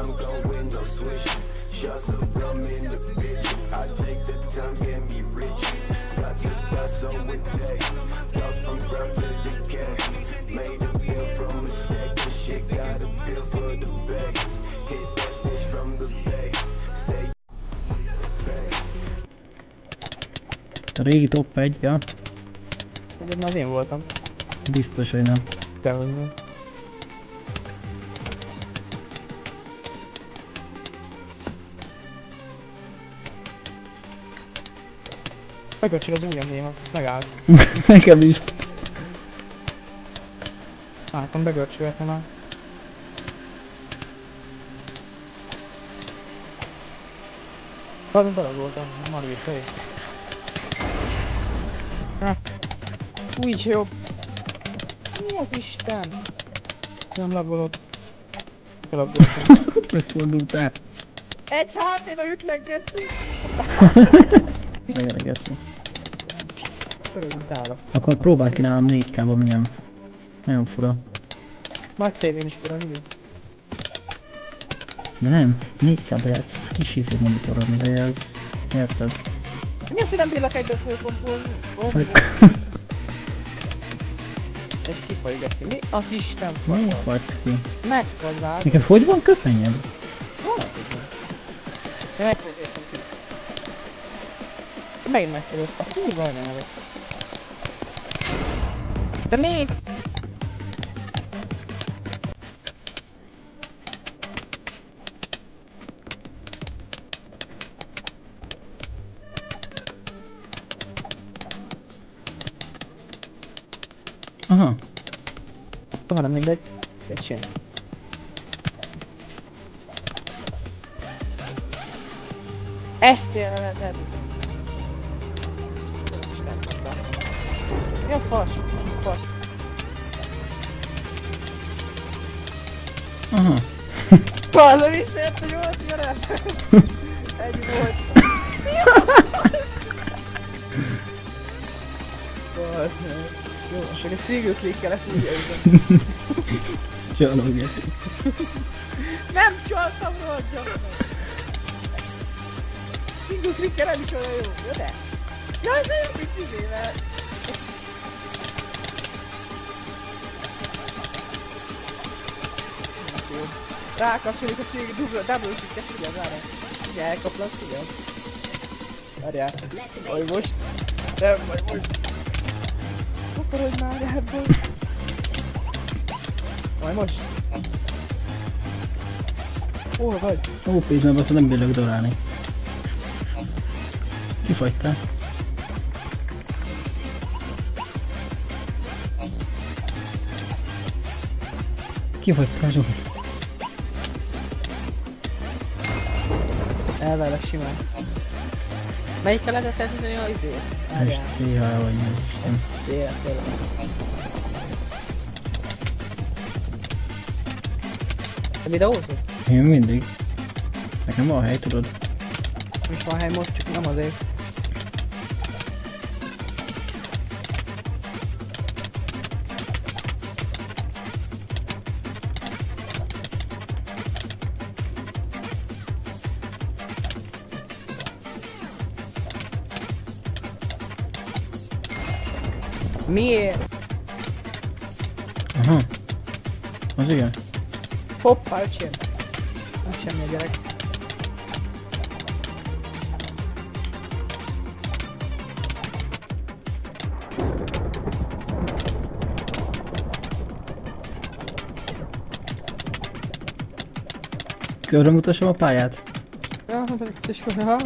I'm going no swish. Shots of rum in the bitch. I take the time, get me rich. Got the bus on with day. Got from ground to decay. Made a bill from a stack. This shit got a bill for the bag. Hit that bitch from the back. Say A régi top 1, ja? Egyébként az én voltam. Biztos, hogy nem. Te vagy nem. Megöcsöl az ujjam néma, megállt. Nekem is. Látom, begörcsölhetne már. Azon belagoltam, marvír fej. Ha. Úgy jobb. Mi az Isten? Nem lagolod. Felagoltam. Megfordultál. Egy háttébe ütlenkedsz! Örömtálok. Akkor próbálj ki nálam 4K-ban milyen. Nagyon fura. Nagy tévén is fura, mi? De nem, 4K-ba játszasz kis izé monitoron, de ez... Érted? Mi az, hogy nem bírlak egybe fölpompolni? Ez kifaj, geci. Mi az Isten Mi fajta? vagy ki? Megfazzád. Neked hogy van köpenyed? Megfogjátok ki. Megint megfogott. A nem előtt. De mi? Aha. Nem mindegy. Csinál? Ezt célra lehet Mi a fasz? Fasz. Aha. Bazza visszajött a 80 Egy volt. Bazza. Jó, most csak egy single klikkelek úgy érzem. Csaló geci. Nem csaltam rohadt Single klikker nem is olyan jó, jó de? Ja, ez olyan, mint izével. Rákapcsoljuk a single double, double klikket, figyelj, várjál. Ugye elkaplak, figyelj. Várjál. Vagy most. Nem, vagy most. Akarodj már ebből. Majd most. Hol vagy? Ó, pénzben azt nem bírlak dorálni. Kifagytál. Kifagytál, Zsolt. Elvelek simán. Melyikkel lehetett tenni a? És Várjál. széha vagy nem Isten. Tényleg, tényleg. Te videózod? Én mindig. Nekem van hely, tudod? Is van hely most, csak nem azért. Miért? Aha. Az igen. Hoppá, öcsém. Nem semmi a gyerek. Körre mutassam a pályát. Ja, vicces vagy, ha?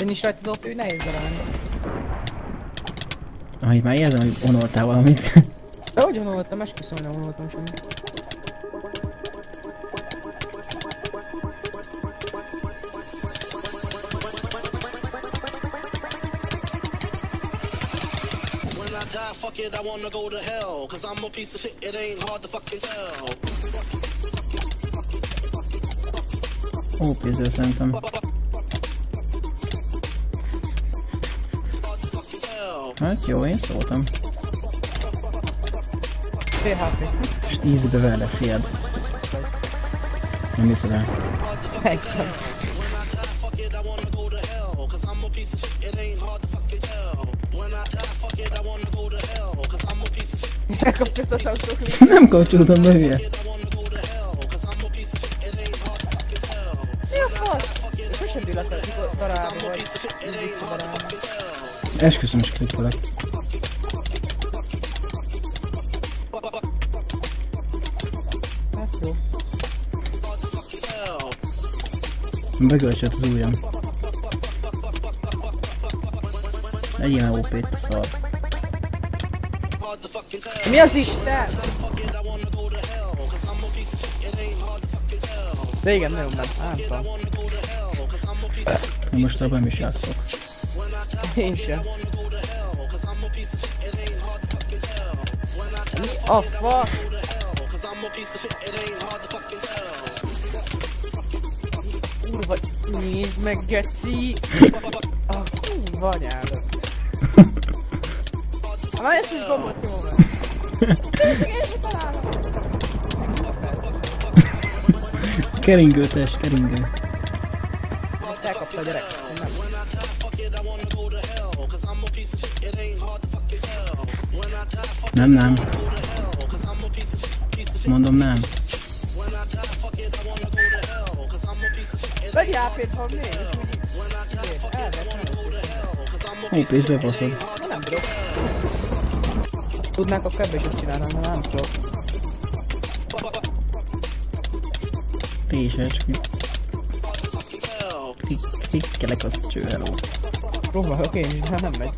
Én is rajta dobta, hogy nehéz darálni. Itt már érzem, hogy onoltál valamit. De hogy vonultam, esküszöm, nem vonultam semmit. When I die, fuck it, I wanna go to hell. Cause I'm a piece of shit, it ain't hard to fucking tell. Ó, pénzzel szerintem. Hát jó, én szóltam. THP. És ízbe vele, fiad. Nem hiszed el. Megszem. Fuck it, I wanna go to hell. Cause I'm a piece of shit, it ain't hard to fucking tell. When I die, fuck it, I wanna go to hell. Cause I'm a piece of shit, Elkapcsolta a Samsung Nem kapcsoltam be, hülye. I wanna go to hell. Cause I'm a piece of shit, it ain't hard to fucking tell. Mi a fasz? És hogy sem dillak a darálba vagy? Esküszöm is. Hát tell. Begölcsött az ujjam. Legyél OP-t, szar. Hard to fucking tell. Mi az Isten? Fuck it, I wanna go to hell. Cause I'm a piece of shit, it ain't hard to fucking tell. Régen nagyon ment, a Én most abban is játszok. Én sem. wanna go to hell. Cause I'm a piece of shit, it ain't hard to fucking tell. When I die, Mi a fasz? go to hell. Cause I'm a piece of shit, it ain't hard to fucking tell. Kurva, nézd meg, geci! A kurva anyádat. Na ezt is gombot nyomom. Keringőtes, keringő. Most elkapta a gyerek. Nem. Piece of shit, it Vegyj AP-t, ha még, a pénzbe baszod. Nem bro. Tudnák, akkor ebbe is de nem tudok. Tésecski. hell. Tikkelek az cső, hello. Próbálok én is, de nem megy.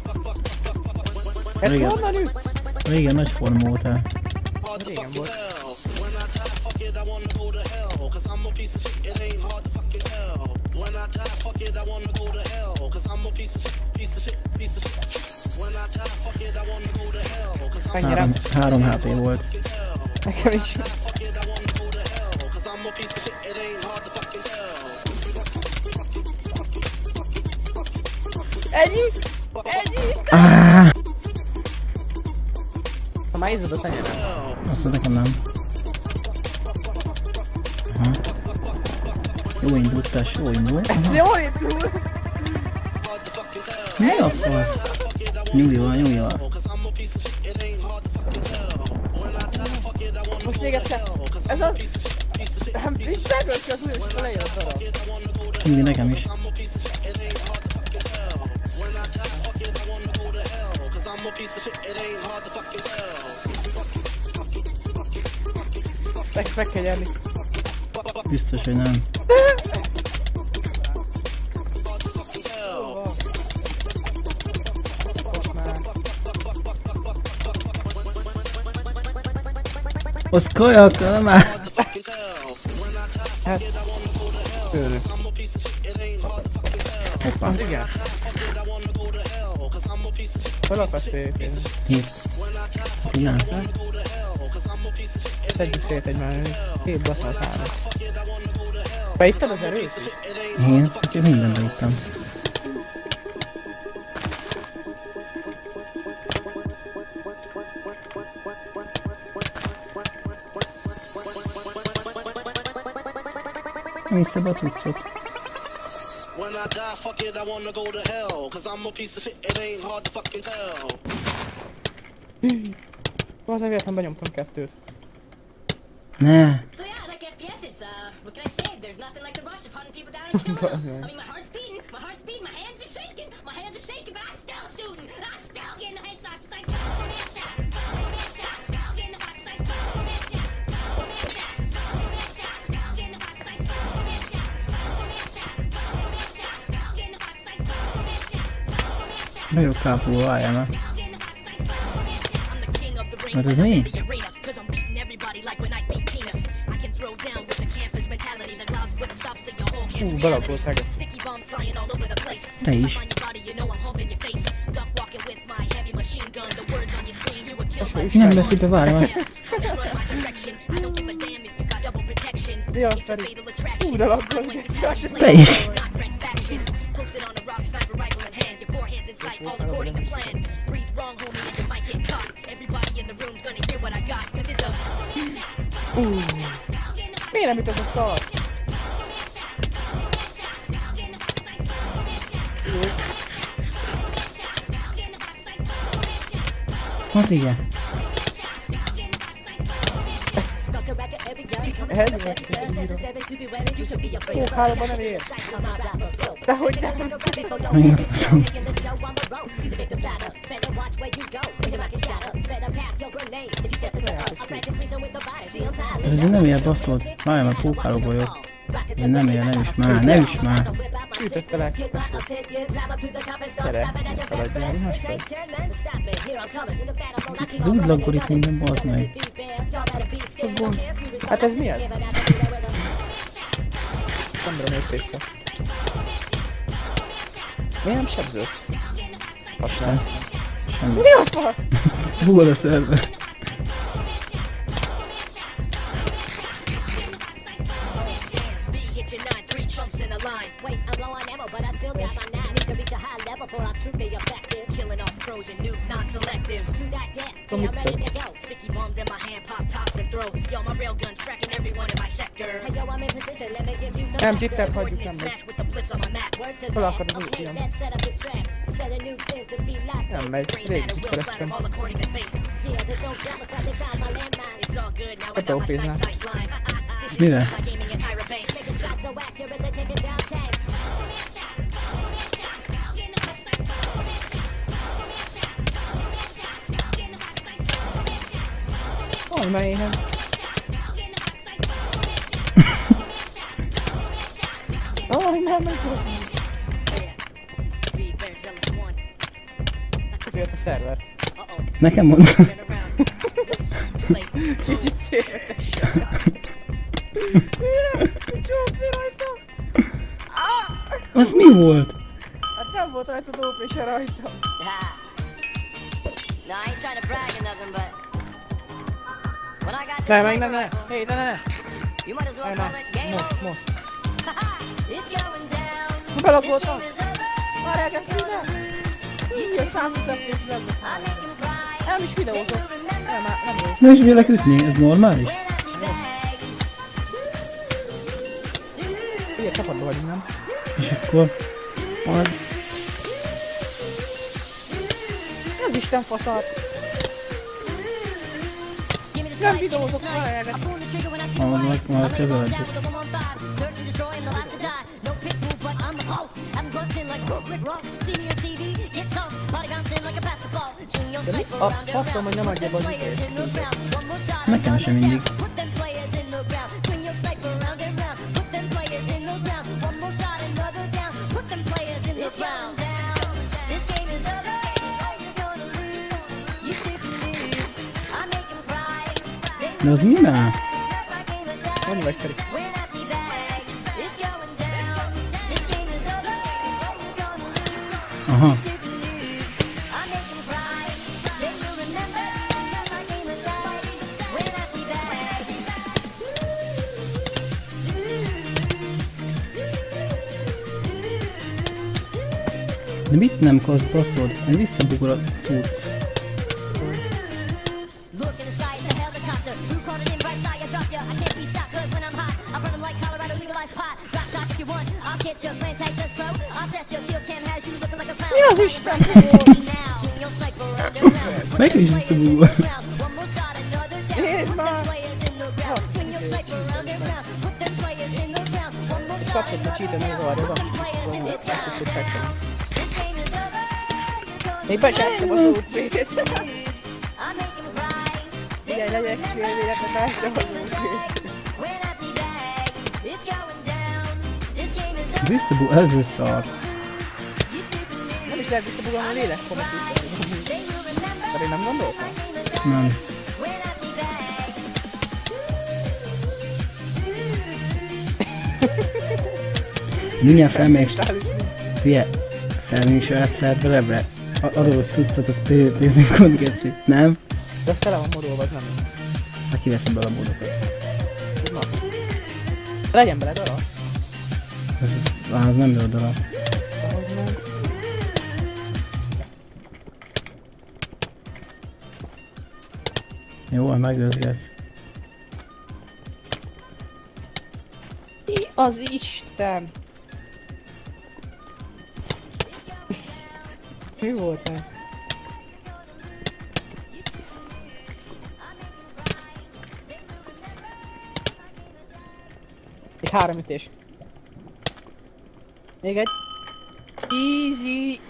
Ez Igen. honnan üt? Régen nagy forma voltál. Régen volt. Hell. When I die, fuck it, I wanna go to hell. Cause I'm a piece of shit, it ain't hard to fucking tell. When I die, fuck it, I wanna go to hell. Cause I'm a piece of shit, piece of shit, piece of shit. When I die, fuck it, I wanna go to hell. Cause I'm Mennyire? Három, három HP volt. Nekem is. fuck it, I wanna go to hell. Cause I'm a piece of shit, it ain't hard to fucking tell. Ennyi? Ennyi? Ah, Már izzad a azt nekem nem. Aha. Jó indult, tess, jó indult. Ez jó indul! Mi a fasz? Nyugjál, nyugjál. Most még egyszer. Ez az... Nem, nincs megölt az új, és lejön a. Mindig nekem is. Piece of shit, it ain't hard to fucking tell. Meg, meg kell nyerni. Biztos, hogy nem. Az kajak, nem már. Hát... Hoppá, Igen. Fel akarsz tépni? hírt. Csinál. Tegyük szét egymás. Két baszal számot. Beittad az erőt? Én, hát én mindent beittem. Vissza a cuccot. When I die, fuck it, I wanna go to hell. Cause I'm a piece of shit, it ain't hard to fucking tell. Azért véletlen benyomtam kettőt. Ne, So yeah, like FPS is, uh, what can I say? There's nothing like the rush of hunting people down and killing them. I mean, my heart's beating, my heart's beating, my hands are várj már. Destroy my direction. I don't give a damn if you got double protection. Ja, It's a Feri. fatal attraction. Hú, de lakkol, geci, azt sem Te is. Miért nem jut ez a igen. Pókhálóban nem ér. Dehogy nem. Megnyugtatom. Ez egy nem ilyen baszod. Várjál, mert pókhálóból jó. Ez nem ilyen, nem is már, nem is már. Ütöttelek. Gyere, szaladj el, vagy. Ez úgy laggol itt minden, bazd meg. Hát ez mi ez? Nem tudom, hogy vissza. Miért nem sebzőt? Használsz. Semmi. Mi a fasz? Bugol a szerver. B, throw. Yo, my tracking everyone in my sector. Hey, yo, I'm in position. Let me give you the Nem, factor. tippel, hagyjuk, nem Coordinates megy. match with the blips on my map. Word to Hol that. akarod az Okay, ujjam? set up this track. Set a new thing to be like Nem megy. Brain Rég matter will splatter kikerestem. all according to fate. Yeah, there's no drama, cause they found my landmine. It's all good, now I What got my is snipe that? sights line. This is Mire? like aiming at Tyra Banks. Making shots so accurate, they're taking down tanks. Hol melyihem? Nem, zealous one. Jött a szerver. Nekem late. Kicsit szélvesebb. Mire? Csópi rajta? Az mi volt? Hát nem volt rajta dóp se rajta. No, I ain't trying to brag or nothing, but when I got Ne, this ne, sniper ne. rifle, Hé, ne, ne, ne. you might as well Ne, call ne. it game over. Belagoltam. Várjál, Geci, ne. Ilyen számított és nem. Is videózott. Nem, már nem jó. Nem is vélek ütni, ez normális? When I see bag. Ugye csapatba vagyunk, nem? És akkor... Az... Ez Isten faszát. Give me the Nem snipe, give me the videózott, snipe. Stupid noobs. I make 'em cry. They De az mi már? Annyi vagy Feri. when Mi az Isten? Now, swing your sniper round and round. Put Meg is visszabugol. Nézd már! players in the round. Put them players in the ground. Még becsaptam az cry. Figyelj, legyek az see bag, it's going down. This game is ez szar. Nem is lehet visszabugolni a lélekkomat visszabugolni. Mert én nem gondoltam. Nem. Mindjárt felmegyek, fie, felmenni saját szerverebre a adós cuccot, az pénzinkon geci, nem? De azt tele van modul, vagy nem? Hát kiveszem bele a módokat. Na. Legyen bele darab. Ez, á, ez nem jó darab. Jó, megőzgetsz. Az Isten! Mi volt ez? Még három ütés. Még egy. Easy.